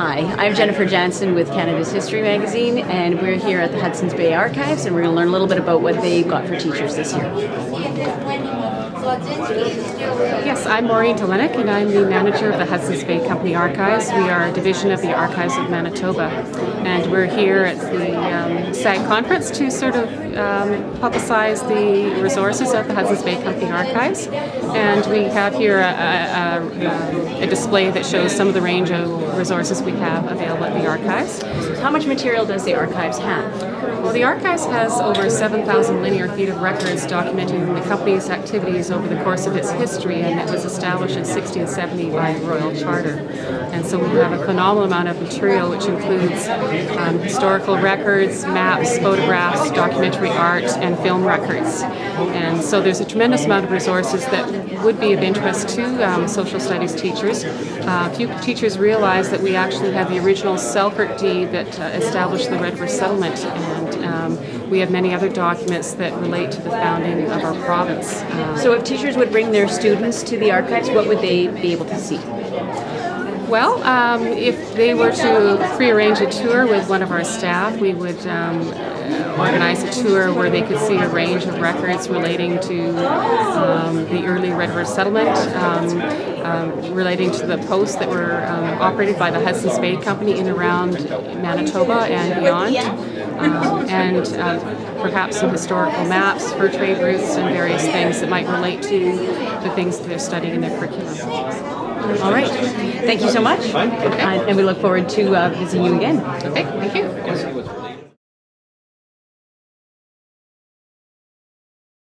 Hi, I'm Jennifer Jansen with Canada's History Magazine, and we're here at the Hudson's Bay Archives, and we're going to learn a little bit about what they've got for teachers this year. Yes, I'm Maureen Dolyniuk, and I'm the manager of the Hudson's Bay Company Archives. We are a division of the Archives of Manitoba, and we're here at the um, SAG conference to sort of um, publicize the resources of the Hudson's Bay Company Archives. And we have here a, a, a, a display that shows some of the range of resources we have available at the archives. How much material does the archives have? Well, the archives has over 7,000 linear feet of records documenting the company's activities over the course of its history, and it was established in 1670 by Royal Charter. And so we have a phenomenal amount of material, which includes um, historical records, maps, photographs, documentary art, and film records. And so there's a tremendous amount of resources that would be of interest to um, social studies teachers. Uh, few teachers realize that we actually have the original Selkirk deed that uh, established the Red River settlement, and um, we have many other documents that relate to the founding of our province. So if teachers would bring their students to the archives, what would they be able to see? Well, um, if they were to prearrange a tour with one of our staff, we would um, organize a tour where they could see a range of records relating to um, the early Red River settlement, um, um, relating to the posts that were um, operated by the Hudson's Bay Company in around Manitoba and beyond, and perhaps some historical maps, for trade routes, and various things that might relate to the things that they're studying in their curriculum. All right. Thank you so much. Okay. Uh, and we look forward to uh, visiting you again. Okay, thank you.